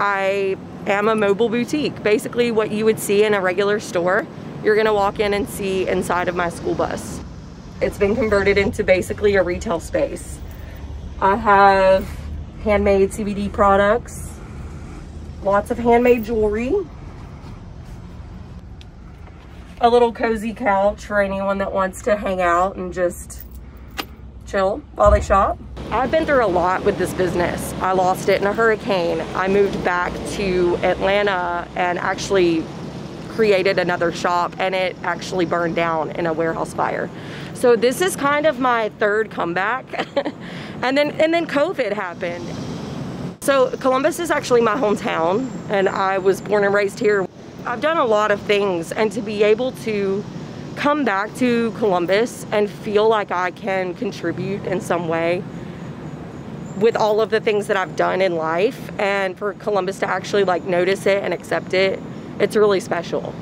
I am a mobile boutique. Basically, what you would see in a regular store, you're gonna walk in and see inside of my school bus. It's been converted into basically a retail space. I have handmade CBD products, lots of handmade jewelry, a little cozy couch for anyone that wants to hang out and just chill while they shop. I've been through a lot with this business. I lost it in a hurricane. I moved back to Atlanta and actually created another shop and it actually burned down in a warehouse fire. So this is kind of my third comeback. and then and then COVID happened. So Columbus is actually my hometown and I was born and raised here. I've done a lot of things and to be able to come back to Columbus and feel like I can contribute in some way with all of the things that I've done in life and for Columbus to actually like notice it and accept it, it's really special.